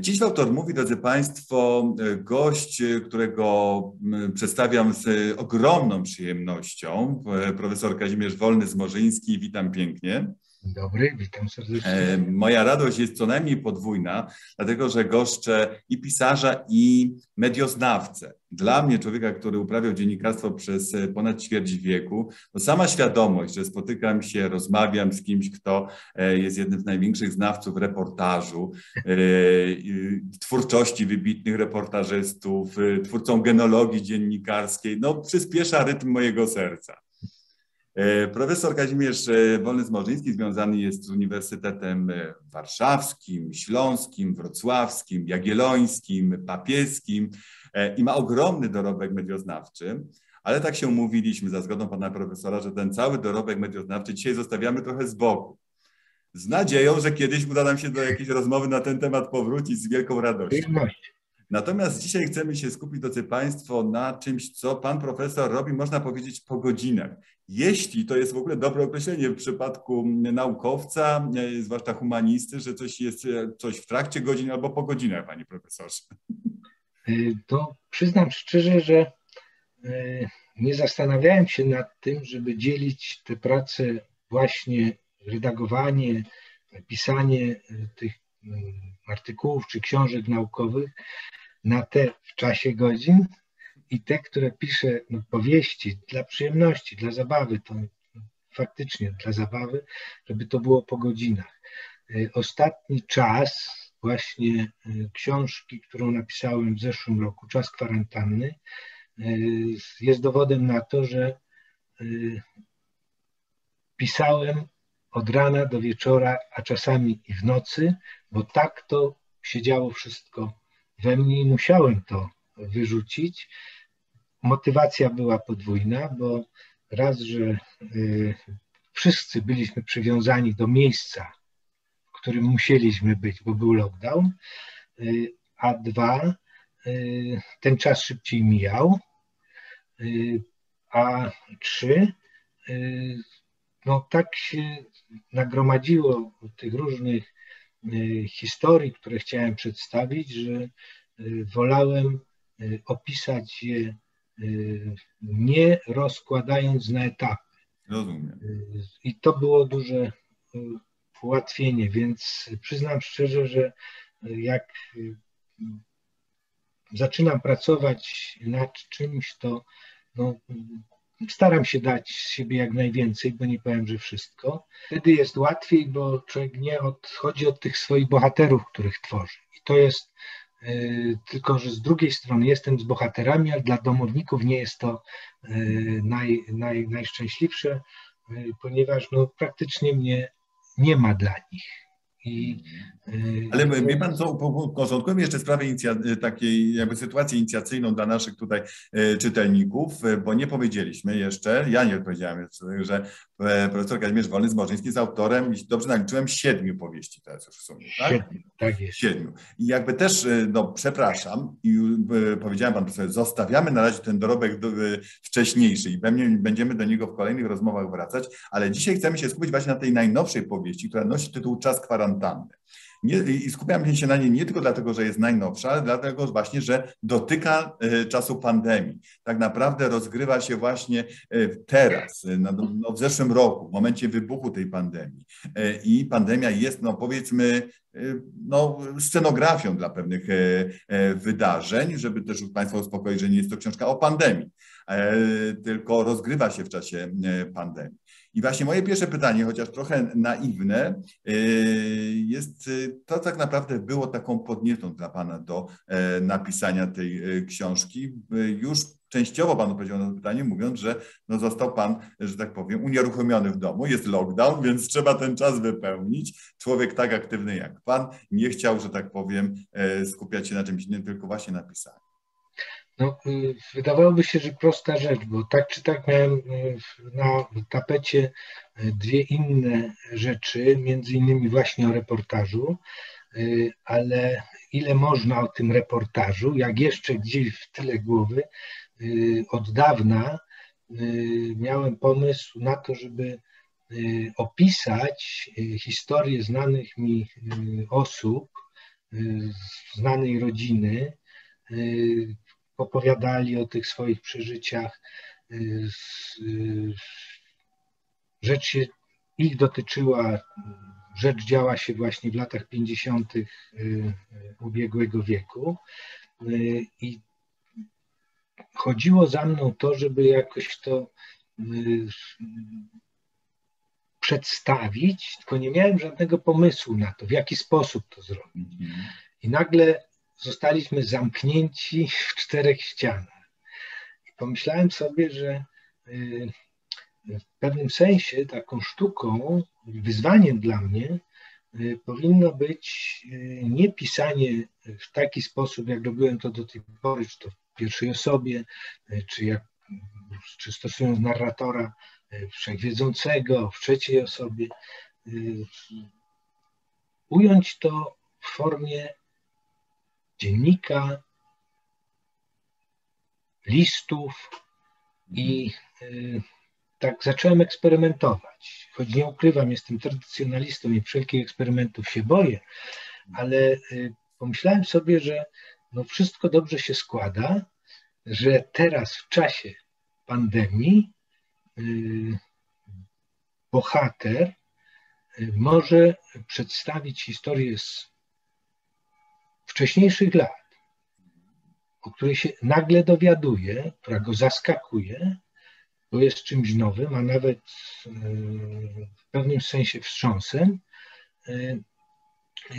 Dziś autor mówi, drodzy Państwo, gość, którego przedstawiam z ogromną przyjemnością, profesor Kazimierz Wolny-Zmorzyński. Witam pięknie. Dzień dobry, witam serdecznie. E, moja radość jest co najmniej podwójna, dlatego że goszczę i pisarza, i medioznawcę. Dla mnie, człowieka, który uprawiał dziennikarstwo przez e, ponad ćwierć wieku, to sama świadomość, że spotykam się, rozmawiam z kimś, kto e, jest jednym z największych znawców reportażu, twórczości wybitnych reportażystów, twórcą genologii dziennikarskiej, no przyspiesza rytm mojego serca. E, profesor Kazimierz e, Wolny-Zmorzyński związany jest z Uniwersytetem e, Warszawskim, Śląskim, Wrocławskim, Jagiellońskim, Papieskim i ma ogromny dorobek medioznawczy. Ale tak się umówiliśmy za zgodą pana profesora, że ten cały dorobek medioznawczy dzisiaj zostawiamy trochę z boku. Z nadzieją, że kiedyś uda nam się do jakiejś rozmowy na ten temat powrócić z wielką radością. Natomiast dzisiaj chcemy się skupić, drodzy Państwo, na czymś, co pan profesor robi, można powiedzieć, po godzinach. Jeśli to jest w ogóle dobre określenie w przypadku naukowca, e, zwłaszcza humanisty, że coś jest e, coś w trakcie godzin albo po godzinach, panie profesorze. E, to przyznam szczerze, że nie zastanawiałem się nad tym, żeby dzielić te prace właśnie redagowanie, pisanie tych mm, artykułów czy książek naukowych na te w czasie godzin i te, które piszę, no, powieści dla przyjemności, dla zabawy, to faktycznie dla zabawy, żeby to było po godzinach. Y, ostatni czas, właśnie y, książki, którą napisałem w zeszłym roku, Czas kwarantanny, y, jest dowodem na to, że pisałem od rana do wieczora, a czasami i w nocy, bo tak to się działo wszystko we mnie i musiałem to wyrzucić. Motywacja była podwójna, bo raz, że y, wszyscy byliśmy przywiązani do miejsca, w którym musieliśmy być, bo był lockdown, y, a dwa, y, ten czas szybciej mijał, a trzy, no tak się nagromadziło tych różnych historii, które chciałem przedstawić, że wolałem opisać je nie rozkładając na etapy. Rozumiem. I to było duże ułatwienie, więc przyznam szczerze, że jak zaczynam pracować nad czymś, to no, staram się dać z siebie jak najwięcej, bo nie powiem, że wszystko. Wtedy jest łatwiej, bo człowiek nie odchodzi od tych swoich bohaterów, których tworzy. I to jest E, tylko że z drugiej strony jestem z bohaterami, a dla domowników nie jest to e, naj, naj, najszczęśliwsze, e, ponieważ no, praktycznie mnie nie ma dla nich. I, Ale wie pan co, porządkujemy jeszcze sprawę takiej jakby sytuację inicjacyjną dla naszych tutaj czytelników, bo nie powiedzieliśmy jeszcze, ja nie powiedziałem, że E, profesor Kazimierz Wolny-Zmorzyński jest autorem, jeśli dobrze naliczyłem, siedmiu powieści teraz już w sumie, tak? Siedmiu, tak jest. Siedmiu. I jakby też, no przepraszam i powiedziałem panu profesor, zostawiamy na razie ten dorobek wcześniejszy i będziemy do niego w kolejnych rozmowach wracać, ale dzisiaj chcemy się skupić właśnie na tej najnowszej powieści, która nosi tytuł Czas kwarantanny. Nie, I skupiam się na niej nie tylko dlatego, że jest najnowsza, ale dlatego właśnie, że dotyka e, czasu pandemii. Tak naprawdę rozgrywa się właśnie e, teraz, e, no, w zeszłym roku, w momencie wybuchu tej pandemii. I pandemia jest, no powiedzmy, no, scenografią dla pewnych wydarzeń, żeby też Państwa uspokoić, że nie jest to książka o pandemii, tylko rozgrywa się w czasie pandemii. I właśnie moje pierwsze pytanie, chociaż trochę naiwne, y, jest to tak naprawdę było taką podnietą dla Pana do e, napisania tej e, książki. Już częściowo Pan odpowiedział na to pytanie, mówiąc, że no został Pan, że tak powiem, unieruchomiony w domu, jest lockdown, więc trzeba ten czas wypełnić. Człowiek tak aktywny jak Pan nie chciał, że tak powiem, e, skupiać się na czymś innym, tylko właśnie na pisaniu. No, y, wydawałoby się, że prosta rzecz, bo tak czy tak miałem y, na tapecie y, dwie inne rzeczy, między innymi właśnie o reportażu, ale ile można o tym reportażu, jak jeszcze gdzieś w tyle głowy, od dawna miałem pomysł na to, żeby opisać historię znanych mi osób, znanej rodziny, opowiadali o tych swoich przeżyciach. Rzecz się ich dotyczyła, rzecz działa się właśnie w latach 50. ubiegłego wieku. I chodziło za mną to, żeby jakoś to przedstawić, tylko nie miałem żadnego pomysłu na to, w jaki sposób to zrobić. I nagle zostaliśmy zamknięci w czterech ścianach. I pomyślałem sobie, że y, w pewnym sensie taką sztuką, wyzwaniem dla mnie y, powinno być y, nie pisanie w taki sposób, jak robiłem to do tej pory, czy to w pierwszej osobie, czy, jak, czy stosując narratora wszechwiedzącego w trzeciej osobie, ująć to w formie dziennika, listów i y, tak zacząłem eksperymentować. Choć nie ukrywam, jestem tradycjonalistą i wszelkich eksperymentów się boję, ale y, pomyślałem sobie, że no wszystko dobrze się składa, że teraz w czasie pandemii y, bohater może przedstawić historię z wcześniejszych lat, o której się nagle dowiaduje, która go zaskakuje, bo jest czymś nowym, a nawet e, w pewnym sensie wstrząsem, e, e,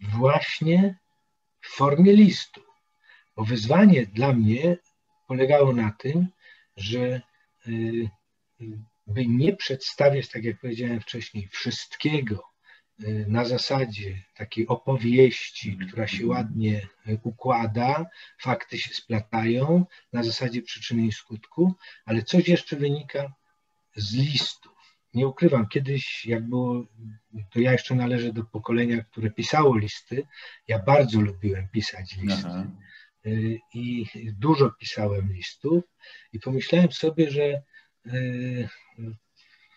właśnie w formie listu. Bo wyzwanie dla mnie polegało na tym, że by nie przedstawiać, tak jak powiedziałem wcześniej, wszystkiego, na zasadzie takiej opowieści, mhm. która się ładnie y, układa, fakty się splatają na zasadzie przyczyny i skutku, ale coś jeszcze wynika z listów. Nie ukrywam, kiedyś jak było, to ja jeszcze należę do pokolenia, które pisało listy. Ja bardzo lubiłem pisać listy. Aha. Y, I dużo pisałem listów i pomyślałem sobie, że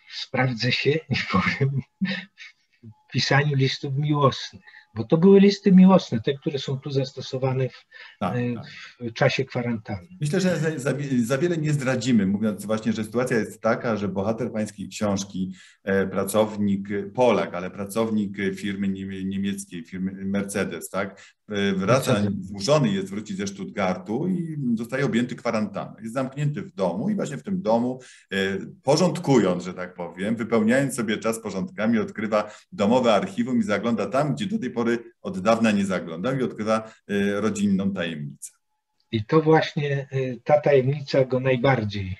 sprawdzę się, nie powiem, pisaniu listów miłosnych, bo to były listy miłosne, te, które są tu zastosowane w, tak, e, tak. w czasie kwarantanny. Myślę, że za, za, za, wiele nie zdradzimy, mówiąc właśnie, że sytuacja jest taka, że bohater pańskiej książki, e, pracownik, Polak, ale pracownik firmy niemieckiej, firmy Mercedes, tak, wraca, zmuszony jest wrócić ze Stuttgartu i zostaje objęty kwarantanną. Jest zamknięty w domu i właśnie w tym domu, e, porządkując, że tak powiem, wypełniając sobie czas porządkami, odkrywa domowe archiwum i zagląda tam, gdzie do tej pory od dawna nie zaglądał i odkrywa e, rodzinną tajemnicę. I to właśnie ta tajemnica go najbardziej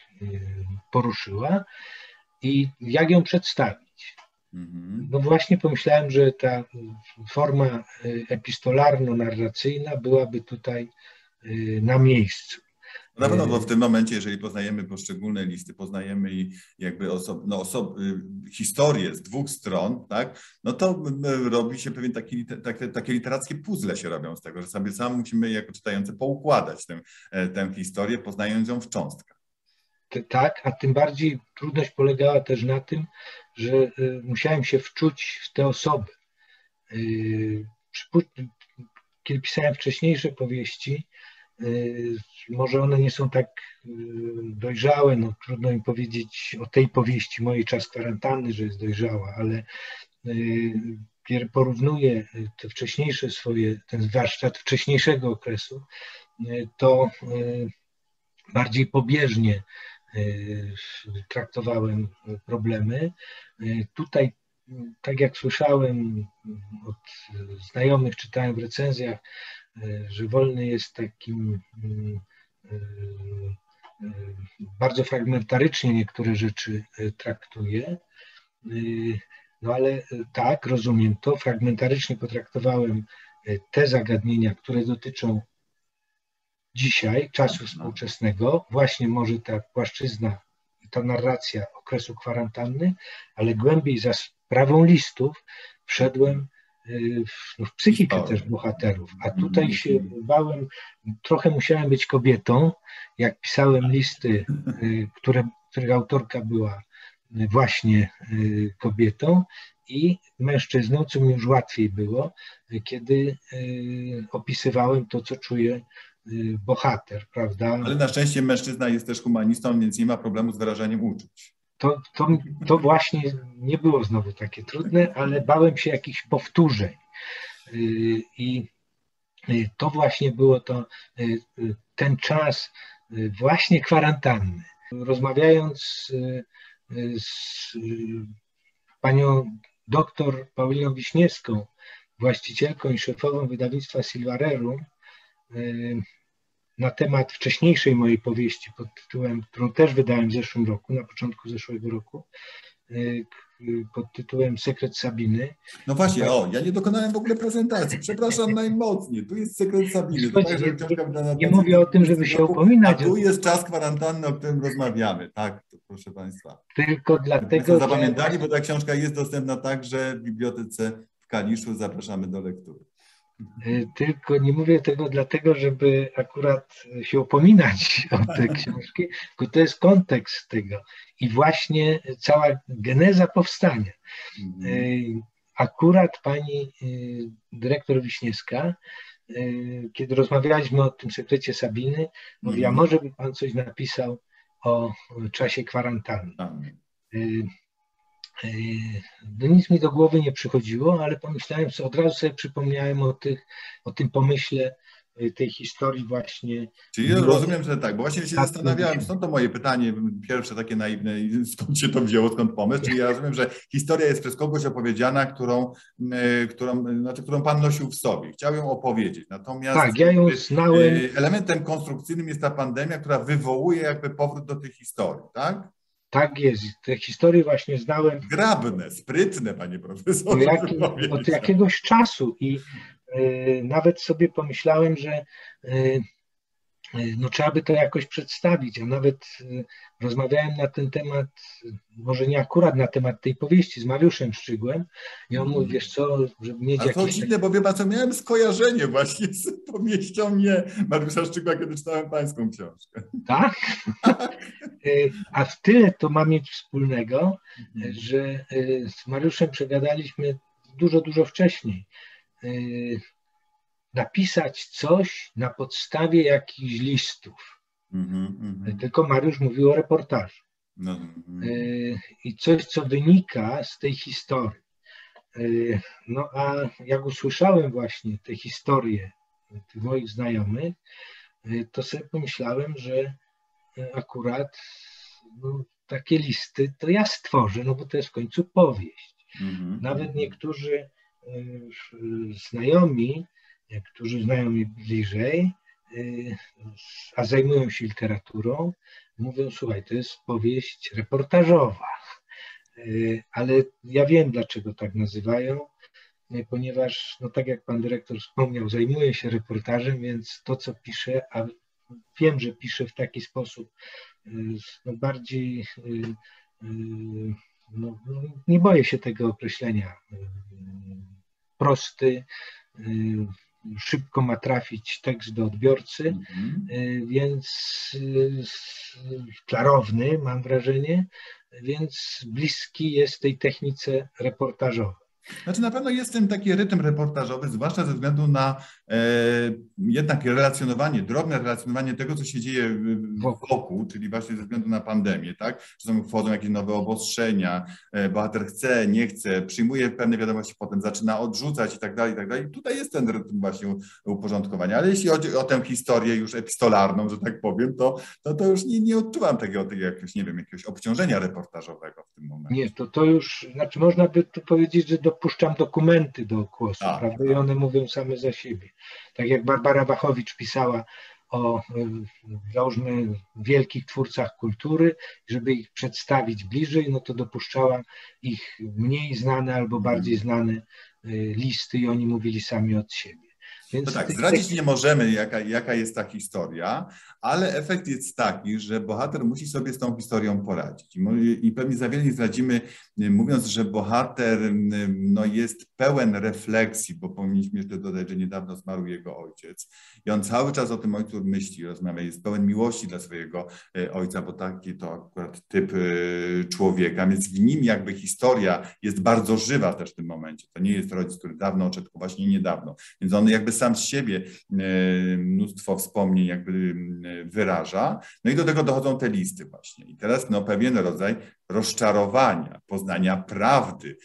poruszyła. I jak ją przedstawić? No właśnie pomyślałem, że ta forma y, epistolarno-narracyjna byłaby tutaj y, na miejscu. Na pewno, bo w tym momencie, jeżeli poznajemy poszczególne listy, poznajemy i jakby osob, no osob, y, historię z dwóch stron, tak, no to robi się pewien taki, takie, takie literackie puzzle się robią z tego, że sobie sam musimy jako czytający poukładać tę, e, tę historię, poznając ją w cząstkach tak, a tym bardziej trudność polegała też na tym, że y, musiałem się wczuć w te osoby. Y, kiedy pisałem wcześniejsze powieści, y, może one nie są tak dojrzałe, no trudno mi powiedzieć o tej powieści mojej czas kwarantanny, że jest dojrzała, ale kiedy porównuję te wcześniejsze swoje, ten warsztat wcześniejszego okresu, to bardziej pobieżnie traktowałem problemy. Y, tutaj, tak jak słyszałem od znajomych, czytałem w recenzjach, y, że wolny jest takim bardzo fragmentarycznie niektóre rzeczy traktuje. No ale tak, rozumiem to. Fragmentarycznie potraktowałem te zagadnienia, które dotyczą dzisiaj, czasu współczesnego, właśnie może ta płaszczyzna ta narracja okresu kwarantanny, ale głębiej za sprawą listów wszedłem w, no, w psychikę też bohaterów, a tutaj się bałem, trochę musiałem być kobietą, jak pisałem listy, które, których autorka była właśnie kobietą i mężczyzną, co mi już łatwiej było, kiedy opisywałem to, co czuje bohater, prawda? Ale na szczęście mężczyzna jest też humanistą, więc nie ma problemu z wyrażaniem uczuć. To, to, to właśnie nie było znowu takie trudne, ale bałem się jakichś powtórzeń. I to właśnie było to, ten czas właśnie kwarantanny. Rozmawiając z panią doktor Pauliną Wiśniewską, właścicielką i szefową wydawnictwa Silvarerum, na temat wcześniejszej mojej powieści pod tytułem, którą też wydałem w zeszłym roku, na początku zeszłego roku, pod tytułem Sekret Sabiny. No właśnie, o, ja nie dokonałem w ogóle prezentacji. Przepraszam najmocniej. Tu jest Sekret Sabiny. Nie, nie, nie mówię o tym, żeby się upominać. A tu jest czas kwarantanny, o którym rozmawiamy. Tak, proszę Państwa. Tylko dlatego, Zapamiętali, bo ta książka jest dostępna także w bibliotece w Kaliszu. Zapraszamy do lektury. Y, tylko nie mówię tego dlatego, żeby akurat się upominać o te książki, tylko to jest kontekst tego i właśnie cała geneza powstania. Mhm. Akurat pani y, dyrektor Wiśniewska, kiedy rozmawialiśmy o tym sekrecie Sabiny, mówi, a mhm. może by pan coś napisał o czasie kwarantanny. No nic mi do głowy nie przychodziło, ale pomyślałem od razu sobie przypomniałem o, tych, o tym pomyśle y, tej historii właśnie. Czyli ja rozumiem, że tak, bo właśnie się zastanawiałem, stąd to moje pytanie pierwsze takie naiwne, skąd się to wzięło, skąd pomysł, czyli ja rozumiem, że historia jest przez kogoś opowiedziana, którą, y, którą, znaczy, którą Pan nosił w sobie, chciał ją opowiedzieć, natomiast tak, ja ją znałem. elementem konstrukcyjnym jest ta pandemia, która wywołuje jakby powrót do tych historii, tak? Tak jest. Te historie właśnie znałem. Grabne, sprytne, panie profesorze. Jak, od jakiegoś czasu i y, nawet sobie pomyślałem, że y, no trzeba by to jakoś przedstawić, a nawet y, rozmawiałem na ten temat, może nie akurat na temat tej powieści z Mariuszem Szczygłem i on mówi, wiesz co, żeby mieć jakieś... To dziwne, bo wie pan co, miałem skojarzenie właśnie z powieścią nie Mariusza Szczygła, kiedy czytałem pańską książkę. Tak? Y, a w tyle to ma mieć wspólnego, mhm. że y, z Mariuszem przegadaliśmy dużo, dużo wcześniej napisać coś na podstawie jakichś listów. Mm -hmm. Tylko Mariusz mówił o reportażu. No. I coś, co wynika z tej historii. E, no a jak usłyszałem właśnie te historie moich znajomych, e, to sobie pomyślałem, że akurat no, takie listy to ja stworzę, no bo to jest w końcu powieść. -hmm. Nawet niektórzy znajomi którzy znają mnie bliżej, y, a zajmują się literaturą, mówią, słuchaj, to jest powieść reportażowa. Y, ale ja wiem, dlaczego tak nazywają, ponieważ, no tak jak pan dyrektor wspomniał, zajmuję się reportażem, więc to, co piszę, a wiem, że piszę w taki sposób no bardziej, no, nie boję się tego określenia, prosty, szybko ma trafić tekst do odbiorcy, mhm. y, więc y, klarowny, mam wrażenie, więc bliski jest tej technice reportażowej. Znaczy na pewno jest ten taki rytm reportażowy, zwłaszcza ze względu na e, jednak relacjonowanie, drobne relacjonowanie tego, co się dzieje wokół, czyli właśnie ze względu na pandemię, tak? Czasem wchodzą jakieś nowe obostrzenia, e, bohater chce, nie chce, przyjmuje pewne wiadomości, potem zaczyna odrzucać i tak dalej, i tak dalej. Tutaj jest ten rytm właśnie uporządkowania, ale jeśli chodzi o tę historię już epistolarną, że tak powiem, to, to, to już nie, nie odczuwam tego, tego jakiegoś, nie wiem, jakiegoś obciążenia reportażowego w tym momencie. Nie, to, to już, znaczy można by tu powiedzieć, że do dopuszczam dokumenty do głosu, tak, prawda? I one mówią same za siebie. Tak jak Barbara Wachowicz pisała o różnych wielkich twórcach kultury, żeby ich przedstawić bliżej, no to dopuszczała ich mniej znane albo bardziej znane y, listy i oni mówili sami od siebie. Więc no tak, zdradzić nie możemy, jaka, jaka jest ta historia, ale efekt jest taki, że bohater musi sobie z tą historią poradzić. I pewnie za wiele nie zdradzimy, mówiąc, że bohater no, jest pełen refleksji, bo powinniśmy jeszcze dodać, że niedawno zmarł jego ojciec. I on cały czas o tym ojcu myśli, rozmawia, jest pełen miłości dla swojego e, ojca, bo taki to akurat typ człowieka, więc w nim jakby historia jest bardzo żywa też w tym momencie. To nie jest rodzic, który dawno odszedł, właśnie niedawno. Więc on jakby sam z siebie e, mnóstwo wspomnień jakby wyraża. No i do tego dochodzą te listy właśnie. I teraz no, pewien rodzaj rozczarowania, poznania prawdy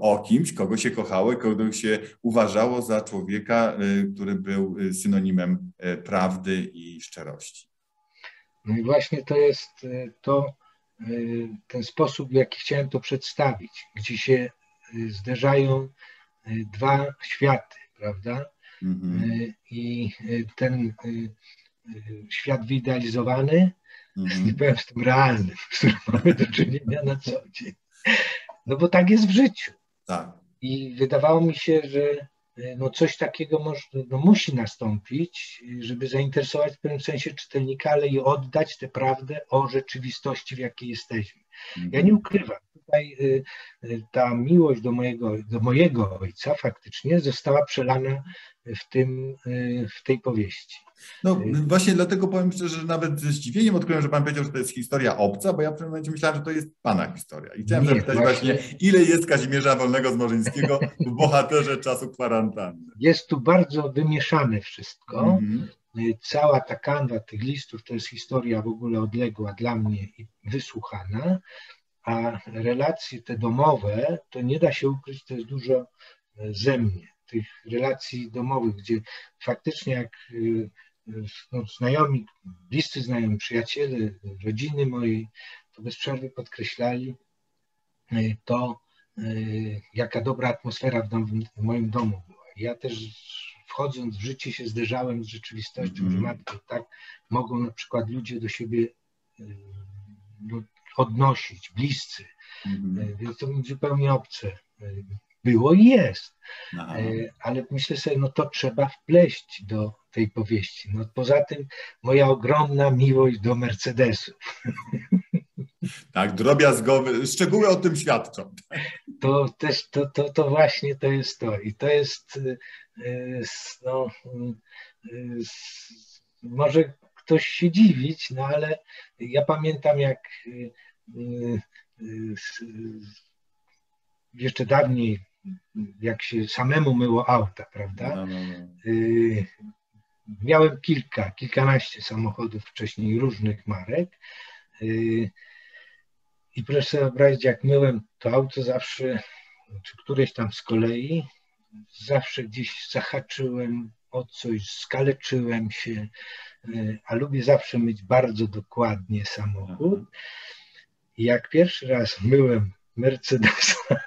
o kimś, kogo się kochało kogo się uważało za człowieka, który był synonimem prawdy i szczerości. No i właśnie to jest to, ten sposób, w jaki chciałem to przedstawić, gdzie się zderzają dwa światy, prawda? Mhm. I ten świat wyidealizowany mhm. z tym realnym, z którym mamy do czynienia na co dzień. No bo tak jest w życiu. Tak. I wydawało mi się, że no coś takiego może, no musi nastąpić, żeby zainteresować w pewnym sensie czytelnika, ale i oddać tę prawdę o rzeczywistości, w jakiej jesteśmy. Ja nie mhm. ukrywam, tutaj ta miłość do mojego, do mojego ojca faktycznie została przelana w, tym, y, w tej powieści. No właśnie dlatego powiem szczerze, że nawet ze zdziwieniem odkryłem, że pan powiedział, że to jest historia obca, bo ja w pewnym momencie myślałem, że to jest pana historia. I chciałem zapytać właśnie... właśnie, ile jest Kazimierza Wolnego z Morzyńskiego w bohaterze czasu kwarantanny? Jest tu bardzo wymieszane wszystko. Mm -hmm. Cała ta kanwa tych listów to jest historia w ogóle odległa dla mnie i wysłuchana, a relacje te domowe, to nie da się ukryć, to jest dużo e, ze mnie, tych relacji domowych, gdzie faktycznie jak e, no, znajomi, bliscy znajomi, przyjaciele, rodziny mojej, to bez przerwy podkreślali e, to, jaka dobra atmosfera w, dom, w moim domu była. Ja też wchodząc w życie się zderzałem z rzeczywistością, mm. że mhm. matko, tak mogą na przykład ludzie do siebie no, odnosić, bliscy. Mhm. Więc to mi zupełnie obce było i jest. Aha. E, ale myślę sobie, no to trzeba wpleść do tej powieści. No poza tym moja ogromna miłość do Mercedesów. Tak, drobiazgowy, szczegóły o tym świadczą. To też, to, to, to właśnie to jest to. I to jest, e, no, może ktoś się dziwić, no ale ja pamiętam jak jeszcze dawniej, jak się samemu myło auta, prawda? No, no, no. Y, miałem kilka, kilkanaście samochodów wcześniej różnych marek. I proszę sobie wyobrazić, jak myłem to auto zawsze, czy któreś tam z kolei, zawsze gdzieś zahaczyłem o coś, skaleczyłem się, a lubię zawsze myć bardzo dokładnie samochód. I jak pierwszy raz myłem Mercedesa,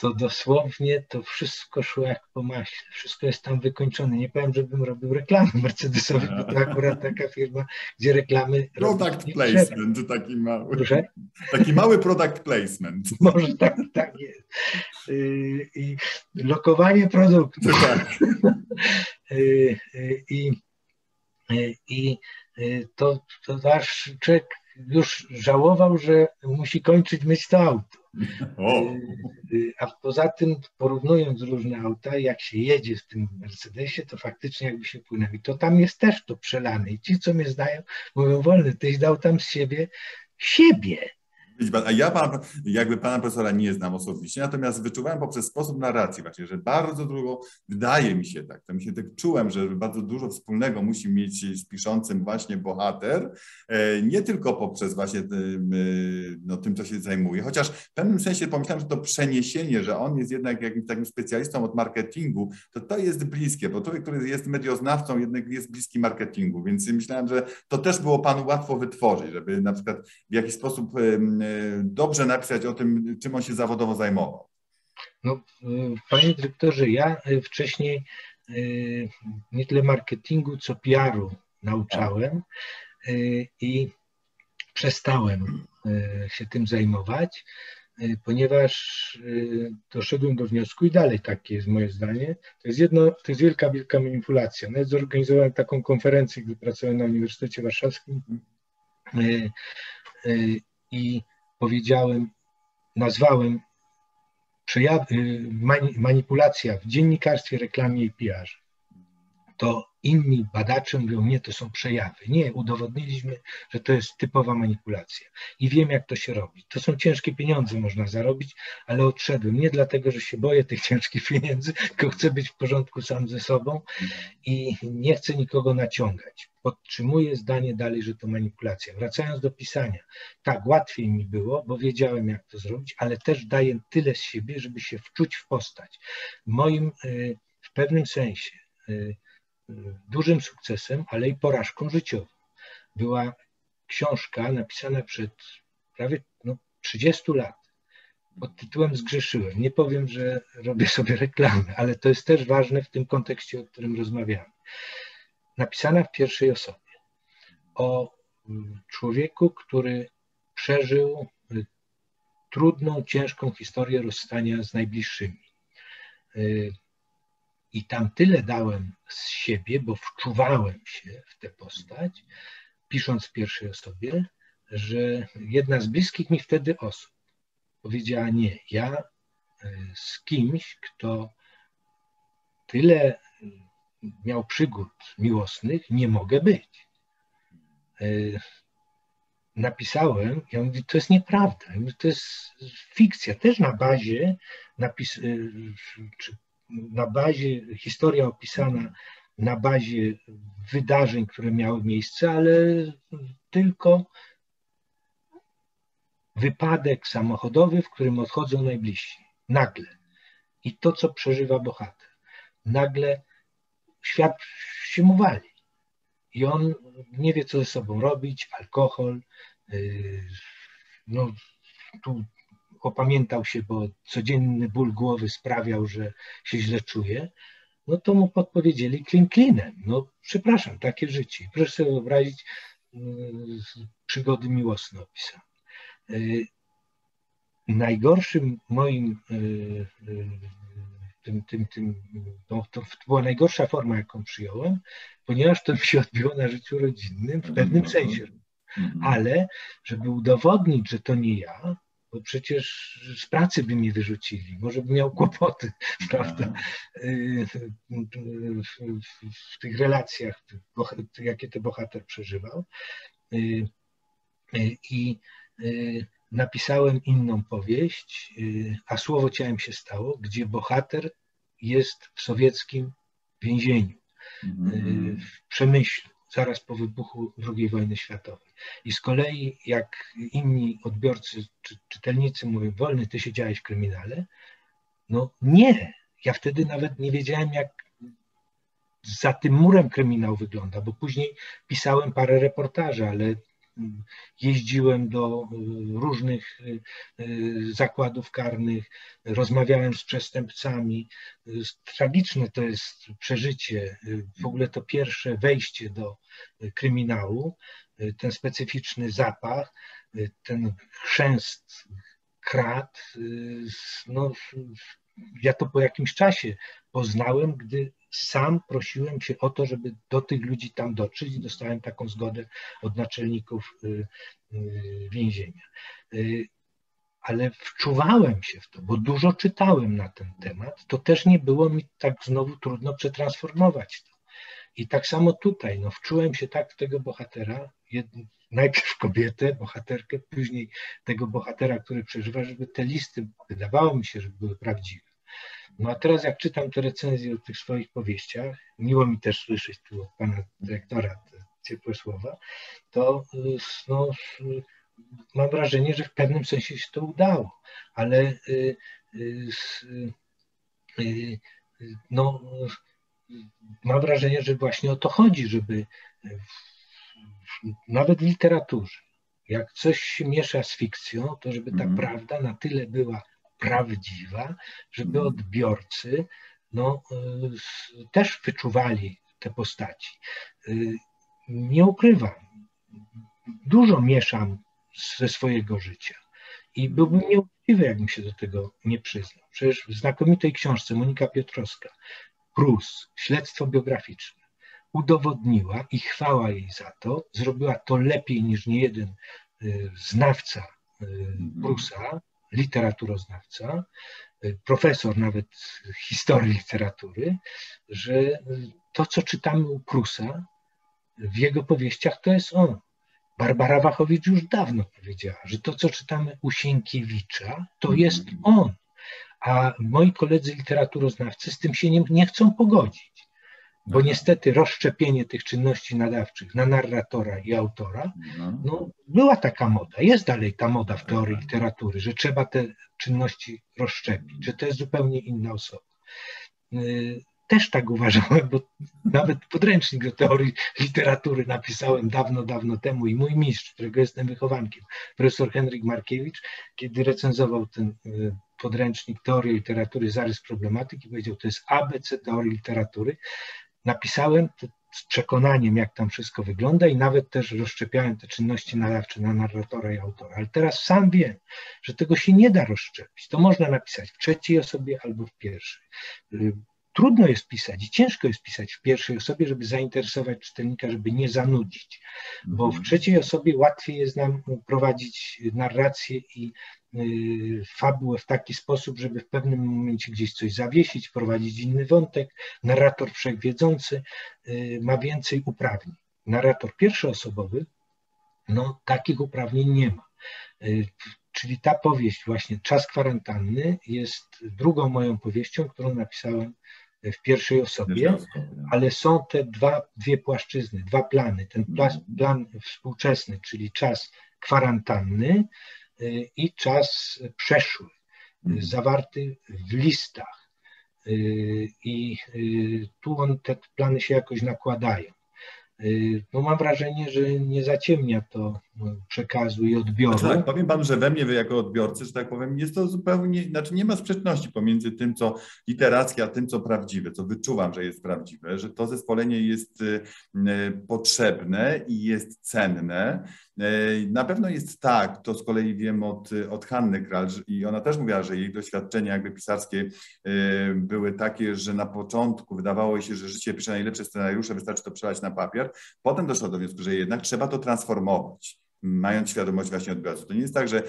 to dosłownie to wszystko szło jak po maśle. Wszystko jest tam wykończone. Nie powiem, żebym robił reklamy Mercedesowi, bo to akurat taka firma, gdzie reklamy. Product placement trzeba. taki mały. Proszę? Taki mały product placement. Może tak, tak jest. Y, I lokowanie produktu. Tak. Y, y, I, i, i to, to aż czek już żałował, że musi kończyć myć to auto. Y, y, a poza tym, porównując różne auta, jak się jedzie w tym Mercedesie, to faktycznie jakby się płynęło. To tam jest też to przelane. I ci, co mnie znają, mówią, wolny, tyś dał tam z siebie siebie. A ja jakby pana profesora nie znam osobiście, natomiast wyczuwałem poprzez sposób narracji właśnie, że bardzo dużo, wydaje mi się tak, to mi się tak czułem, że bardzo dużo wspólnego musi mieć z piszącym właśnie bohater, e, nie tylko poprzez właśnie tym, e, no, tym, co się zajmuje, chociaż w pewnym sensie pomyślałem, że to przeniesienie, że on jest jednak jakimś takim specjalistą od marketingu, to to jest bliskie, bo człowiek, który jest medioznawcą, jednak jest bliski marketingu, więc myślałem, że to też było panu łatwo wytworzyć, żeby na przykład w jakiś sposób dobrze napisać o tym, czym on się zawodowo zajmował? No, panie dyrektorze, ja e, wcześniej e, nie tyle marketingu, co PR-u nauczałem i przestałem się tym zajmować. ponieważ doszedłem do wniosku i dalej takie jest moje zdanie, to jest jedno, to jest wielka, wielka manipulacja. Nawet zorganizowałem taką konferencję, gdy pracowałem na Uniwersytecie Warszawskim i powiedziałem, nazwałem y, manipulacja w dziennikarstwie, reklamie i PR, to inni badacze mówią, nie, to są przejawy. Nie, udowodniliśmy, że to jest typowa manipulacja. I wiem, jak to się robi. To są ciężkie pieniądze, można zarobić, ale odszedłem. Nie dlatego, że się boję tych ciężkich pieniędzy, tylko chcę być w porządku sam ze sobą i nie chcę nikogo naciągać. Podtrzymuję zdanie dalej, że to manipulacja. Wracając do pisania. Tak, łatwiej mi było, bo wiedziałem, jak to zrobić, ale też daję tyle z siebie, żeby się wczuć w postać. Moim, y, w pewnym sensie, y, dużym sukcesem, ale i porażką życiową. Była książka napisana przed prawie no, 30 lat pod tytułem Zgrzeszyłem. Nie powiem, że robię sobie reklamę, ale to jest też ważne w tym kontekście, o którym rozmawiamy. Napisana w pierwszej osobie o mm, człowieku, który przeżył y, trudną, ciężką historię rozstania z najbliższymi. I tam tyle dałem z siebie, bo wczuwałem się w tę postać, pisząc w pierwszej osobie, że jedna z bliskich mi wtedy osób powiedziała: Nie, ja e, z kimś, kto tyle miał przygód miłosnych, nie mogę być. E, napisałem, ja mówię, to jest nieprawda, to jest fikcja, też na bazie napis, e, czy na bazie, historia opisana na bazie wydarzeń, które miały miejsce, ale tylko wypadek samochodowy, w którym odchodzą najbliżsi. Nagle. I to, co przeżywa bohater. Nagle świat się mu wali. I on nie wie, co ze sobą robić, alkohol, yy, no, tu opamiętał się, bo codzienny ból głowy sprawiał, że się źle czuje, no to mu podpowiedzieli klin klinem. No przepraszam, takie życie. Proszę sobie wyobrazić yy, przygody miłosne opisane. Yy, najgorszym moim yy, tym, tym, tym, no, to była najgorsza forma, jaką przyjąłem, ponieważ to mi się odbiło na życiu rodzinnym w pewnym sensie. Mhm. Ale żeby udowodnić, że to nie ja, bo przecież z pracy by mnie wyrzucili, może bym miał kłopoty, prawda, w, w, w tych relacjach, jakie ten bohater przeżywał. I napisałem inną powieść, a słowo ciałem się stało, gdzie bohater jest w sowieckim więzieniu, mhm. w Przemyślu zaraz po wybuchu II wojny światowej. I z kolei, jak inni odbiorcy czy czytelnicy mówią, wolny, ty siedziałeś w kryminale, no nie. Ja wtedy nawet nie wiedziałem, jak za tym murem kryminał wygląda, bo później pisałem parę reportaży, ale jeździłem do y, różnych y, y, zakładów karnych, rozmawiałem z przestępcami. Tragiczne to jest przeżycie, w ogóle to pierwsze wejście do kryminału, ten specyficzny zapach, ten chrzęst krat. No, ja to po jakimś czasie poznałem, gdy sam prosiłem się o to, żeby do tych ludzi tam dotrzeć i dostałem taką zgodę od naczelników y, y, więzienia. Y, ale wczuwałem się w to, bo dużo czytałem na ten temat. To też nie było mi tak znowu trudno przetransformować to. I tak samo tutaj, no, wczułem się tak w tego bohatera, najpierw kobietę, bohaterkę, później tego bohatera, który przeżywa, żeby te listy, wydawało mi się, że były prawdziwe. No a teraz jak czytam te recenzje o tych swoich powieściach, miło mi też słyszeć tu od pana dyrektora te ciepłe słowa, to no, mam wrażenie, że w pewnym sensie się to udało, ale y, y, y, no, mam wrażenie, że właśnie o to chodzi, żeby nawet w literaturze, jak coś się miesza z fikcją, to żeby ta mm. prawda na tyle była prawdziwa, żeby odbiorcy no, y, też wyczuwali te postaci. Y, nie ukrywam, dużo mieszam ze swojego życia. I byłbym nieuczciwy, jakbym się do tego nie przyznał. Przecież w znakomitej książce Monika Piotrowska, Prus, śledztwo biograficzne, udowodniła i chwała jej za to, zrobiła to lepiej niż niejeden y, znawca y, mhm. Prusa, literaturoznawca, y, profesor nawet historii literatury, że to, co czytamy u Prusa w jego powieściach, to jest on. Barbara Wachowicz już dawno powiedziała, że to, co czytamy u Sienkiewicza, to mhm. jest on. A moi koledzy literaturoznawcy z tym się nie, nie chcą pogodzić, bo niestety rozszczepienie tych czynności nadawczych na narratora i autora, mhm. no, była taka moda, jest dalej ta moda w teorii literatury, że trzeba te czynności rozszczepić, że to jest zupełnie inna osoba. Y, też tak uważałem, bo nawet podręcznik do teorii literatury napisałem dawno, dawno temu i mój mistrz, którego jestem wychowankiem, profesor Henryk Markiewicz, kiedy recenzował ten y, podręcznik teorii literatury, zarys problematyki, powiedział, to jest ABC teorii literatury. Napisałem z przekonaniem, jak tam wszystko wygląda i nawet też rozszczepiałem te czynności nadawcze na narratora i autora. Ale teraz sam wiem, że tego się nie da rozszczepić. To można napisać w trzeciej osobie albo w pierwszej. Y, trudno jest pisać i ciężko jest pisać w pierwszej osobie, żeby zainteresować czytelnika, żeby nie zanudzić, bo w mhm. trzeciej osobie łatwiej jest nam prowadzić narrację i y, fabułę w taki sposób, żeby w pewnym momencie gdzieś coś zawiesić, prowadzić inny wątek. Narrator wszechwiedzący y, ma więcej uprawnień. Narrator pierwszoosobowy, no takich uprawnień nie ma. Czyli ta powieść właśnie Czas kwarantanny jest drugą moją powieścią, którą napisałem w pierwszej osobie, ale są te dwa, dwie płaszczyzny, dwa plany. Ten plan, mhm. plan współczesny, czyli czas kwarantanny y, i czas przeszły, mhm. zawarty w listach. Y, I y, tu on, te plany się jakoś nakładają. No mam wrażenie, że nie zaciemnia to przekazu i odbioru. Znaczy, tak, powiem Panu, że we mnie, wy jako odbiorcy, że tak powiem, jest to zupełnie, znaczy nie ma sprzeczności pomiędzy tym, co literackie, a tym, co prawdziwe, co wyczuwam, że jest prawdziwe, że to zespolenie jest y, y, potrzebne i jest cenne. Na pewno jest tak, to z kolei wiem od, od Hanny Kral i ona też mówiła, że jej doświadczenia jakby pisarskie były takie, że na początku wydawało się, że życie pisze najlepsze scenariusze, wystarczy to przelać na papier, Potem doszło do wniosku, że jednak trzeba to transformować, mając świadomość właśnie odbiorcy. To nie jest tak, że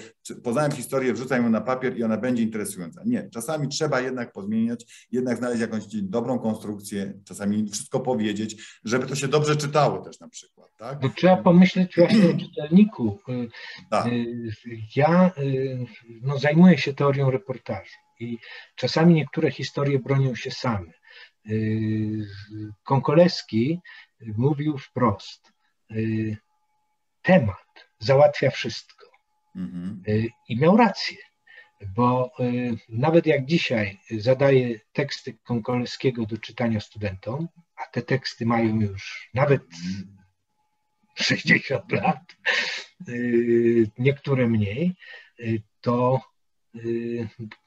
poznałem historię, wrzucam ją na papier i ona będzie interesująca. Nie, czasami trzeba jednak pozmieniać, jednak znaleźć jakąś dobrą konstrukcję, czasami wszystko powiedzieć, żeby to się dobrze czytało też na przykład. Tak? Bo trzeba pomyśleć właśnie o czytelniku. Tak. Ja no, zajmuję się teorią reportażu i czasami niektóre historie bronią się same. Konkoleski mówił wprost, y, temat załatwia wszystko. Mhm. Y, I miał rację, bo y, nawet jak dzisiaj zadaję teksty Konkoleskiego do czytania studentom, a te teksty mają już nawet 60 lat, niektóre mniej, to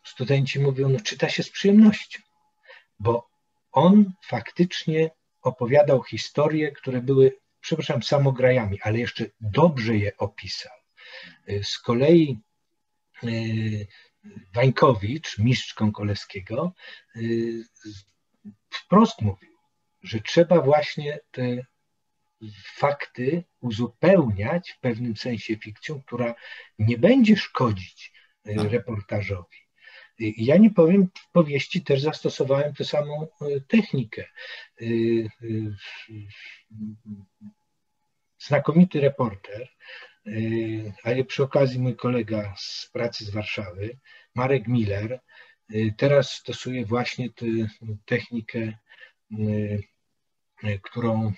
studenci mówią, no czyta się z przyjemnością, bo on faktycznie opowiadał historie, które były, przepraszam, samograjami, ale jeszcze dobrze je opisał. Z kolei y, Wańkowicz, mistrz Konkoleskiego, y, wprost mówił, że trzeba właśnie te fakty uzupełniać w pewnym sensie fikcją, która nie będzie szkodzić tak. reportażowi. Ja nie powiem, w powieści też zastosowałem tę samą e, technikę. E, e, znakomity reporter, ale przy okazji mój kolega z pracy z Warszawy, Marek Miller, teraz stosuje właśnie tę technikę, którą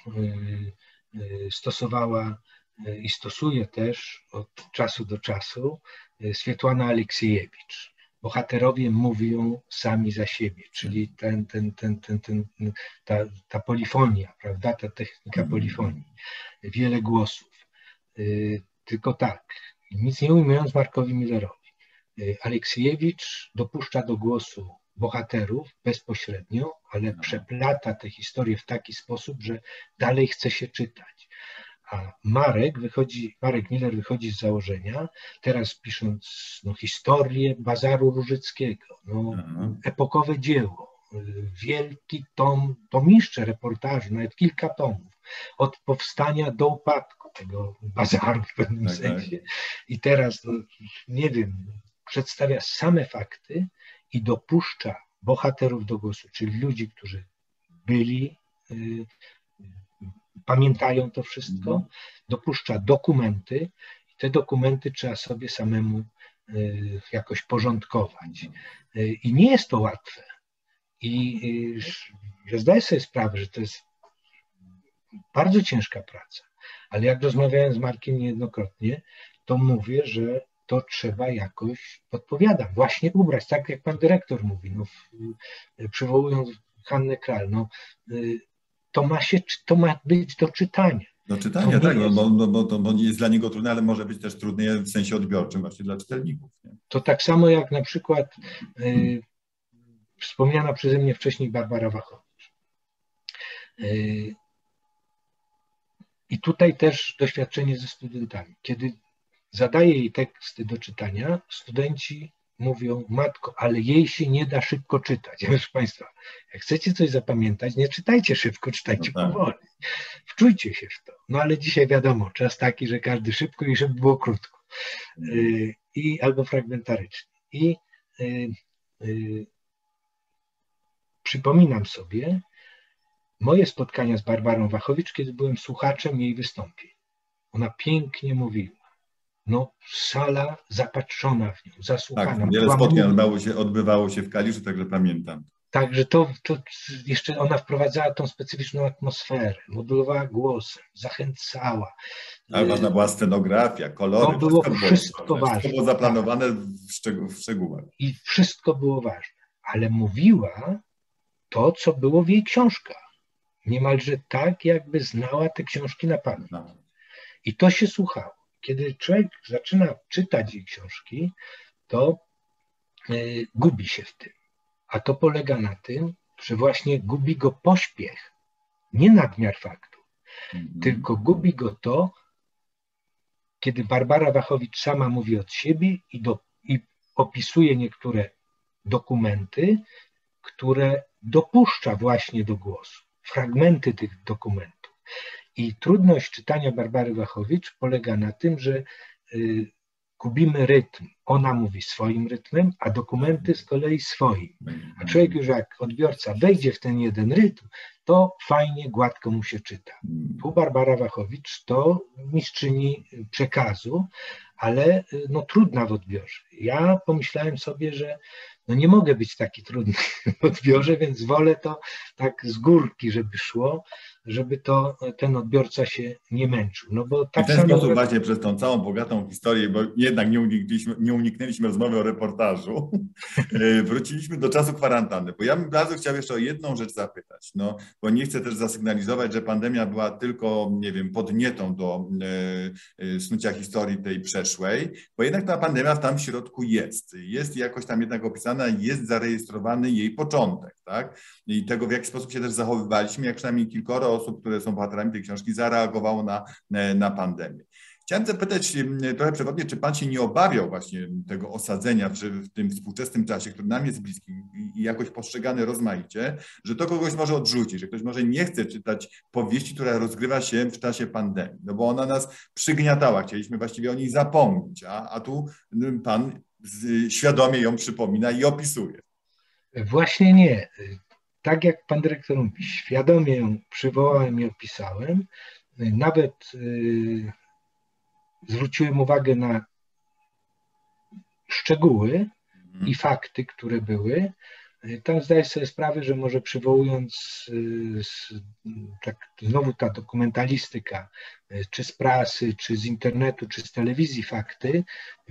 stosowała i stosuje też od czasu do czasu Swietłana Aleksiejewicz bohaterowie mówią sami za siebie, czyli ten, ten, ten, ten, ten, ta, ta polifonia, prawda, ta technika mhm. polifonii, wiele głosów. Y, tylko tak, nic nie ujmując Markowi Millerowi, y, Aleksiejewicz dopuszcza do głosu bohaterów bezpośrednio, ale mhm. przeplata te historie w taki sposób, że dalej chce się czytać. A Marek wychodzi, Marek Miller wychodzi z założenia, teraz pisząc no, historię Bazaru Różyckiego, no, mhm. epokowe dzieło, wielki tom, tomiszcze reportażu, nawet kilka tomów, od powstania do upadku tego bazaru w pewnym tak, tak. sensie. Tak. I teraz, no, nie wiem, przedstawia same fakty i dopuszcza bohaterów do głosu, czyli ludzi, którzy byli, y, pamiętają to wszystko, mhm. dopuszcza dokumenty i te dokumenty trzeba sobie samemu y, jakoś porządkować. Y, I nie jest to łatwe. I ja zdaję sobie sprawę, że to jest bardzo ciężka praca, ale jak rozmawiałem z Markiem niejednokrotnie, to mówię, że to trzeba jakoś, podpowiadam, właśnie ubrać, tak jak pan dyrektor mówi, no, przywołując Hannę Kral, no, to ma, się, to ma być do czytania. Do czytania, tak, jest... bo, bo, bo, to, bo jest dla niego trudne, ale może być też trudne w sensie odbiorczym właśnie dla czytelników. Nie? To tak samo jak na przykład y, wspomniana przeze mnie wcześniej Barbara Wachowicz. Y, I tutaj też doświadczenie ze studentami. Kiedy zadaję jej teksty do czytania, studenci mówią, matko, ale jej się nie da szybko czytać. Proszę Państwa, jak chcecie coś zapamiętać, nie czytajcie szybko, czytajcie no tak. powoli. Wczujcie się w to. No ale dzisiaj wiadomo, czas taki, że każdy szybko i żeby było krótko. Yy, I albo fragmentarycznie. I yy, yy, przypominam sobie moje spotkania z Barbarą Wachowicz, kiedy byłem słuchaczem jej wystąpień. Ona pięknie mówiła no, sala zapatrzona w nią, zasłuchana. Tak, wiele spotkań odbywało się, odbywało się w Kaliszu, także pamiętam. Także to, to jeszcze ona wprowadzała tą specyficzną atmosferę, modulowała głosem, zachęcała. Ale ważna była scenografia, kolory. To było wszystko, wszystko ważne. Wszystko było zaplanowane w, szczeg- w szczegółach. I wszystko było ważne, ale mówiła to, co było w jej książkach. Niemalże tak, jakby znała te książki na pamięć. No. I to się słuchało kiedy człowiek zaczyna czytać jej książki, to e, gubi się w tym. A to polega na tym, że właśnie gubi go pośpiech, nie nadmiar faktu, mhm. tylko gubi go to, kiedy Barbara Wachowicz sama mówi od siebie i, do, i opisuje niektóre dokumenty, które dopuszcza właśnie do głosu, fragmenty tych dokumentów. I trudność czytania Barbary Wachowicz polega na tym, że y, gubimy rytm. Ona mówi swoim rytmem, a dokumenty z kolei swoim. A człowiek już jak odbiorca wejdzie w ten jeden rytm, to fajnie, gładko mu się czyta. Tu Barbara Wachowicz to mistrzyni przekazu, ale y, no, trudna w odbiorze. Ja pomyślałem sobie, że no, nie mogę być taki trudny w odbiorze, więc wolę to tak z górki, żeby szło, żeby to ten odbiorca się nie męczył. No bo tak w ten sposób właśnie przez tą całą bogatą historię, bo jednak nie uniknęliśmy, nie uniknęliśmy rozmowy o reportażu, e, wróciliśmy do czasu kwarantanny, bo ja bym bardzo chciał jeszcze o jedną rzecz zapytać, no, bo nie chcę też zasygnalizować, że pandemia była tylko, nie wiem, podnietą do e, e, snucia historii tej przeszłej, bo jednak ta pandemia tam w środku jest. Jest jakoś tam jednak opisana, jest zarejestrowany jej początek, tak? I tego, w jaki sposób się też zachowywaliśmy, jak przynajmniej kilkoro osób, które są bohaterami tej książki, zareagowało na, na pandemię. Chciałem zapytać trochę przewodnie, czy Pan się nie obawiał właśnie tego osadzenia w, w, tym współczesnym czasie, który nam jest bliski i jakoś postrzegany rozmaicie, że to kogoś może odrzucić, że ktoś może nie chce czytać powieści, która rozgrywa się w czasie pandemii, no bo ona nas przygniatała, chcieliśmy właściwie o niej zapomnieć, a, a tu Pan świadomie ją przypomina i opisuje. Właśnie nie tak jak pan dyrektor mówi, świadomie ją przywołałem i opisałem. Nawet y, zwróciłem uwagę na szczegóły i fakty, które były. Tam zdaję sobie sprawę, że może przywołując y, tak, znowu ta dokumentalistyka, y, czy z prasy, czy z internetu, czy z telewizji fakty,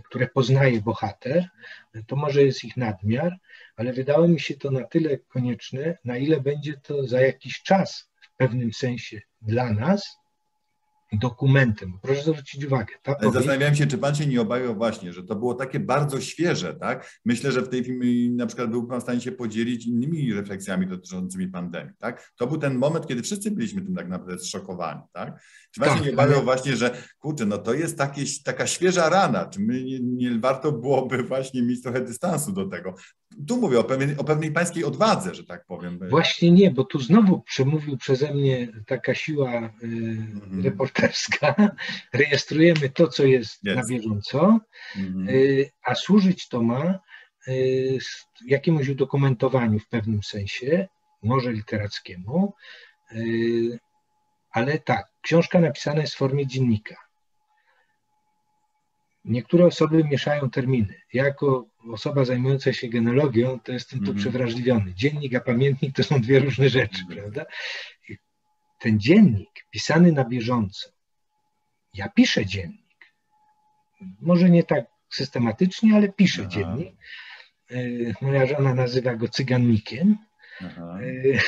które poznaje bohater, to może jest ich nadmiar, ale wydało mi się to na tyle konieczne, na ile będzie to za jakiś czas w pewnym sensie dla nas, dokumentem. Proszę zwrócić uwagę. Ta powieść... Zastanawiałem się, czy pan się nie obawiał właśnie, że to było takie bardzo świeże, tak? Myślę, że w tej filmie na przykład był pan w stanie się podzielić innymi refleksjami dotyczącymi pandemii, tak? To był ten moment, kiedy wszyscy byliśmy tym tak naprawdę zszokowani, tak? Czy pan tak, się nie obawiał ale... właśnie, że kurczę, no to jest takie, taka świeża rana, czy my nie, nie warto byłoby właśnie mieć trochę dystansu do tego? Tu mówię o pewnej, o pewnej pańskiej odwadze, że tak powiem. Właśnie nie, bo tu znowu przemówił przeze mnie taka siła y, mm. reporterska. Rejestrujemy to, co jest, jest. na bieżąco, mm. y, a służyć to ma y, jakiemuś udokumentowaniu w pewnym sensie, może literackiemu, y, ale tak, książka napisana jest w formie dziennika. Niektóre osoby mieszają terminy. Ja jako osoba zajmująca się genealogią, to jestem tu mm. przewrażliwiony. Dziennik a pamiętnik to są dwie różne rzeczy, mm. prawda? I ten dziennik pisany na bieżąco, ja piszę dziennik. Może nie tak systematycznie, ale piszę Aha. dziennik. E, moja żona nazywa go cygannikiem. Aha. E,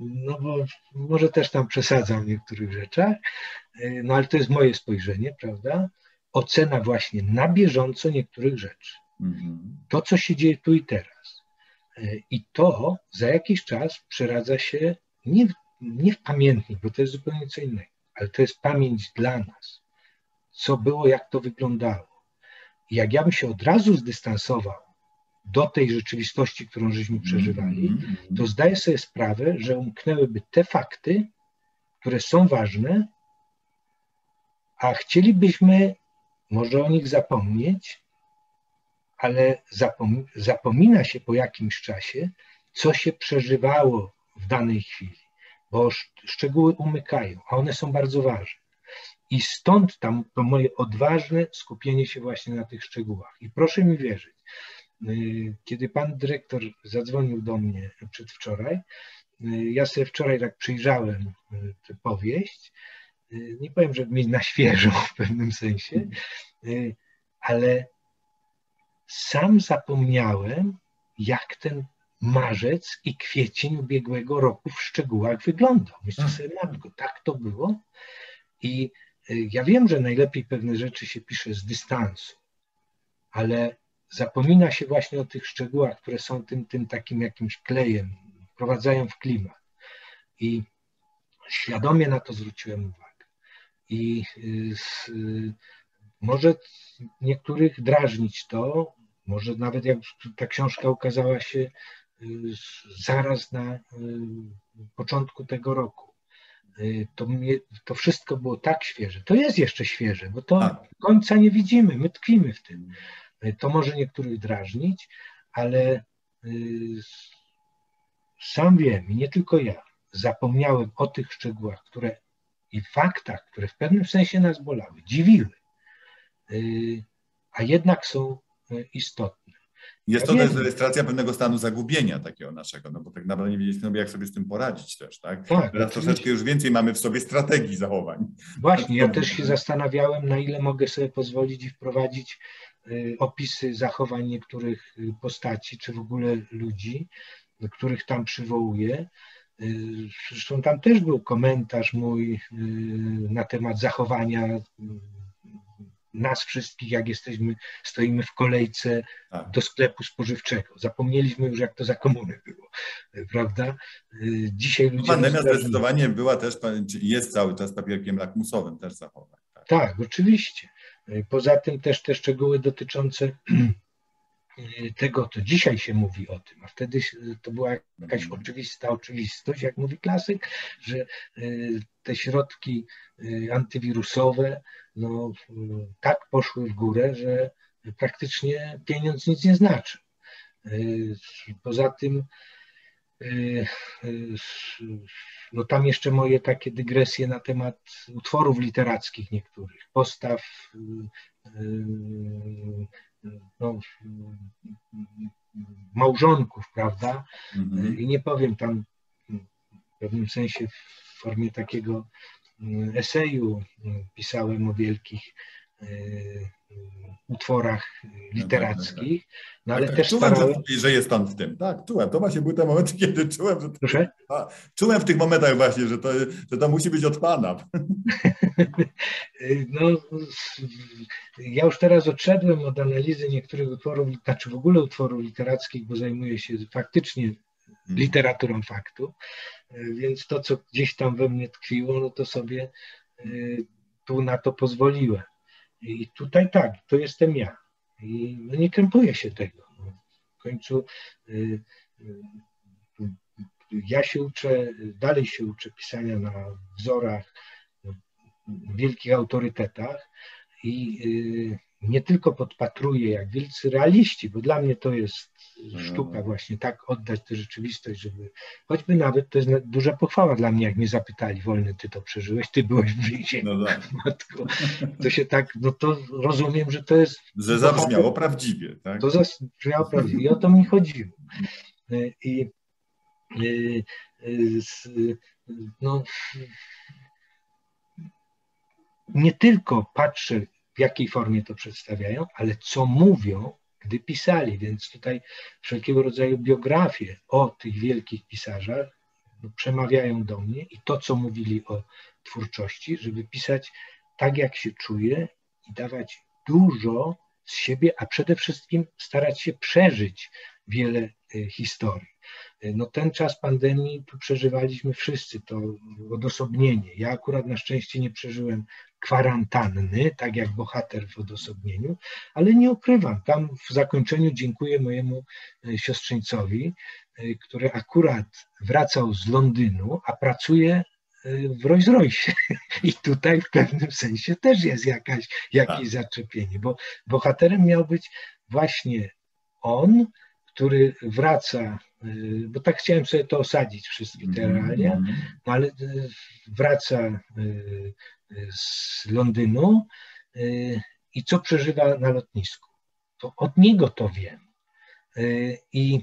no bo może też tam przesadzam w niektórych rzeczach, e, no ale to jest moje spojrzenie, prawda? Ocena właśnie na bieżąco niektórych rzeczy. Mhm. To, co się dzieje tu i teraz. I to za jakiś czas przeradza się nie w, nie w pamiętnik, bo to jest zupełnie co innego, ale to jest pamięć dla nas. Co było, jak to wyglądało. I jak ja bym się od razu zdystansował do tej rzeczywistości, którą żeśmy przeżywali, mhm. to zdaję sobie sprawę, że umknęłyby te fakty, które są ważne, a chcielibyśmy może o nich zapomnieć, ale zapom zapomina się po jakimś czasie, co się przeżywało w danej chwili, bo szczegóły umykają, a one są bardzo ważne. I stąd tam to moje odważne skupienie się właśnie na tych szczegółach. I proszę mi wierzyć, y, kiedy pan dyrektor zadzwonił do mnie przedwczoraj, y, ja sobie wczoraj tak przyjrzałem y, tę powieść nie powiem, że mieć na świeżo w pewnym sensie, y, ale sam zapomniałem, jak ten marzec i kwiecień ubiegłego roku w szczegółach wyglądał. Myślę sobie, matko, tak to było. I y, ja wiem, że najlepiej pewne rzeczy się pisze z dystansu, ale zapomina się właśnie o tych szczegółach, które są tym, tym takim jakimś klejem, wprowadzają w klimat. I świadomie na to zwróciłem uwagę. I y, y, może niektórych drażnić to, może nawet jak ta książka ukazała się y, zaraz na początku tego roku. To, mnie, to wszystko było tak świeże. To jest jeszcze świeże, bo to tak. końca nie widzimy, my tkwimy w tym. To może niektórych drażnić, ale sam wiem i nie tylko ja, zapomniałem o tych szczegółach, które i faktach, które w pewnym sensie nas bolały, dziwiły, y, a jednak są y, istotne. Jest to też ilustracja pewnego stanu zagubienia takiego naszego, no bo tak naprawdę nie wiedzieliśmy, jak sobie z tym poradzić też, tak? tak Teraz troszeczkę już więcej mamy w sobie strategii zachowań. Właśnie, ja też się zastanawiałem, na ile mogę sobie pozwolić i wprowadzić y, opisy zachowań niektórych postaci, czy w ogóle ludzi, których tam przywołuję, zresztą tam też był komentarz mój y, na temat zachowania y, nas wszystkich, jak jesteśmy, stoimy w kolejce tak. do sklepu spożywczego. Zapomnieliśmy już, jak to za komuny było, prawda? Dzisiaj ludzie... Pandemia zdecydowanie była też, jest cały czas papierkiem lakmusowym też zachowań. Tak. tak, oczywiście. Poza tym też te szczegóły dotyczące Y, tego, to dzisiaj się mówi o tym, a wtedy to była jakaś mhm. oczywista oczywistość, jak mówi klasyk, że y, te środki y, antywirusowe no, tak poszły w górę, że praktycznie pieniądz nic nie znaczy. Poza tym no tam jeszcze moje takie dygresje na temat utworów literackich niektórych, postaw no, małżonków, prawda? Mhm. I nie powiem tam w pewnym sensie w formie takiego mm, eseju mm, pisałem o wielkich utworach literackich, no ale tak, też czułem, starałem... że, że jest on w tym, tak, czułem. To właśnie były te momenty, kiedy czułem, że... Proszę? A, czułem w tych momentach właśnie, że to, że to musi być od Pana. no, ja już teraz odszedłem od analizy niektórych utworów, znaczy w ogóle utworów literackich, bo zajmuję się faktycznie hmm. literaturą faktu, więc to, co gdzieś tam we mnie tkwiło, no to sobie y, tu na to pozwoliłem. I tutaj tak, to jestem ja. I no nie krępuję się tego. W końcu y, y, ja się uczę, dalej się uczę pisania na wzorach, wielkich autorytetach i nie tylko podpatruję jak wielcy realiści, bo dla mnie to jest sztuka właśnie tak oddać tę rzeczywistość, żeby choćby nawet, to jest duża pochwała dla mnie, jak mnie zapytali, wolny, ty to przeżyłeś, ty byłeś w więzieniu, no tak. matko. To się tak, no to rozumiem, że to jest... Że zabrzmiało prawdziwie, tak? To zabrzmiało prawdziwie i o to mi chodziło. I, i no, nie tylko patrzę w jakiej formie to przedstawiają, ale co mówią, gdy pisali. Więc tutaj wszelkiego rodzaju biografie o tych wielkich pisarzach no, przemawiają do mnie i to, co mówili o twórczości, żeby pisać tak, jak się czuje i dawać dużo z siebie, a przede wszystkim starać się przeżyć wiele y, historii. Y, no ten czas pandemii tu przeżywaliśmy wszyscy, to odosobnienie. Ja akurat na szczęście nie przeżyłem kwarantanny, tak jak bohater w odosobnieniu, ale nie ukrywam, tam w zakończeniu dziękuję mojemu e, siostrzeńcowi, e, który akurat wracał z Londynu, a pracuje e, w Rolls Royce. I tutaj w pewnym sensie też jest jakaś, jakieś tak. zaczepienie, bo bohaterem miał być właśnie on, który wraca, bo tak chciałem sobie to osadzić, wszystkie te realia, mhm. no ale wraca z Londynu y, i co przeżywa na lotnisku. To od niego to wiem. Y, I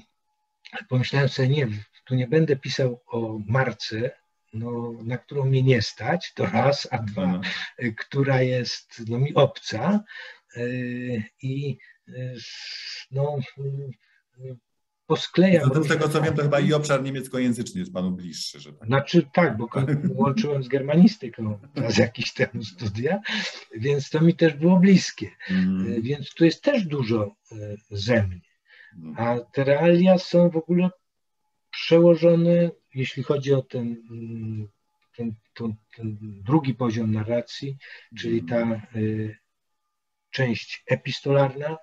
pomyślałem sobie, nie, tu nie będę pisał o marce, no, na którą mnie nie stać, to raz, a dwa, no. Y, która jest no, mi obca i no, posklejam. Z tego co wiem, to chyba i obszar niemieckojęzyczny jest panu bliższy. Że tak. Znaczy tak, bo łączyłem z germanistyką czas jakiś temu studia, więc to mi też było bliskie. Mm. Więc tu jest też dużo e, ze mnie. No. A te realia są w ogóle przełożone, jeśli chodzi o ten, mm, ten, ten, ten drugi poziom narracji, czyli ta y, część epistolarna,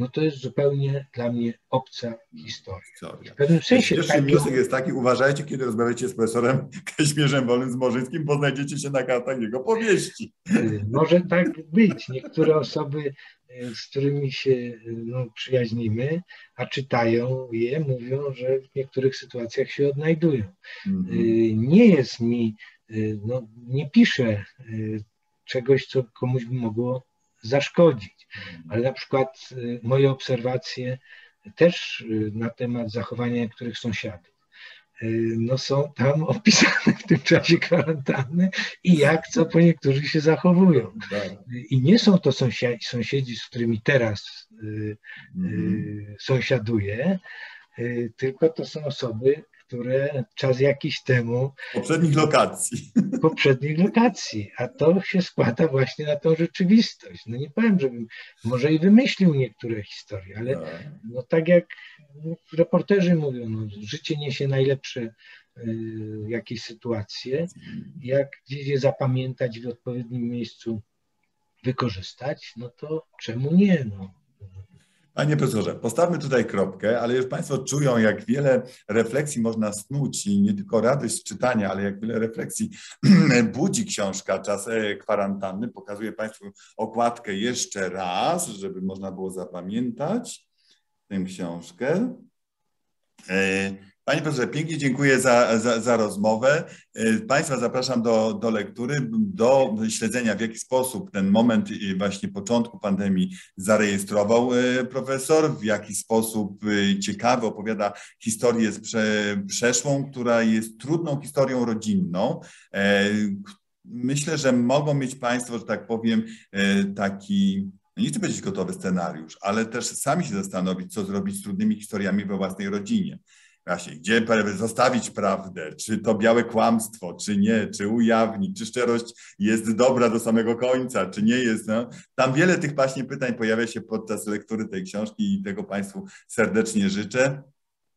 no to jest zupełnie dla mnie obca historia. W pewnym sensie... Pierwszy tak wniosek jest taki, uważajcie, kiedy rozmawiacie z profesorem Kaźmierzem Wolnym z Morzyńskim, bo znajdziecie się na kartach jego powieści. Y, może tak być. Niektóre osoby, y, z którymi się y, no, przyjaźnimy, a czytają je, mówią, że w niektórych sytuacjach się odnajdują. -hmm. Nie jest mi, no, nie piszę czegoś, co komuś by mogło zaszkodzić. Ale na przykład y, moje obserwacje też y, na temat zachowania niektórych sąsiadów y, no są tam opisane w tym czasie kwarantanny i jak co po niektórych się zachowują. Tak. I nie są to sąsiedzi, sąsiedzi z którymi teraz mm. sąsiaduję, tylko to są osoby, które czas jakiś temu. Poprzednich lokacji. Poprzednich lokacji, a to się składa właśnie na tą rzeczywistość. No nie powiem, żebym może i wymyślił niektóre historie, ale tak. no tak jak reporterzy mówią, no, życie niesie najlepsze y, jakieś sytuacje. Jak gdzieś je zapamiętać w odpowiednim miejscu wykorzystać, no to czemu nie? No. Panie profesorze, postawmy tutaj kropkę, ale już Państwo czują, jak wiele refleksji można snuć i nie tylko radość z czytania, ale jak wiele refleksji budzi książka Czas e, kwarantanny. Pokazuję Państwu okładkę jeszcze raz, żeby można było zapamiętać tę książkę. Panie profesorze, pięknie dziękuję za, za, za, rozmowę. E, państwa zapraszam do, do lektury, do śledzenia, w jaki sposób ten moment właśnie początku pandemii zarejestrował e, profesor, w jaki sposób e, ciekawy opowiada historię z prze, przeszłą, która jest trudną historią rodzinną, myślę, że mogą mieć Państwo, że tak powiem, taki nie chcę powiedzieć gotowy scenariusz, ale też sami się zastanowić, co zrobić z trudnymi historiami we własnej rodzinie. Właśnie, gdzie zostawić prawdę, czy to białe kłamstwo, czy nie, czy ujawnić, czy szczerość jest dobra do samego końca, czy nie jest. No. Tam wiele tych właśnie pytań pojawia się podczas lektury tej książki i tego Państwu serdecznie życzę.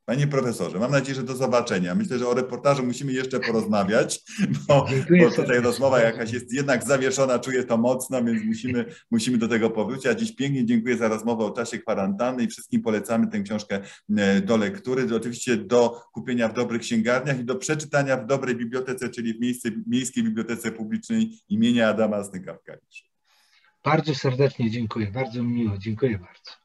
Panie profesorze, mam nadzieję, że do zobaczenia. Myślę, że o reportażu musimy jeszcze porozmawiać, bo, bo tutaj rozmowa jakaś jest jednak zawieszona, czuję to mocno, więc musimy, musimy do tego powrócić. A dziś pięknie dziękuję za rozmowę o czasie kwarantanny i wszystkim polecamy tę książkę e, do lektury, oczywiście do kupienia w dobrych księgarniach i do przeczytania w dobrej bibliotece, czyli w miejsce, Miejskiej Bibliotece Publicznej imienia Adama Snyka w Kaliszu. Bardzo serdecznie dziękuję, bardzo miło, dziękuję bardzo.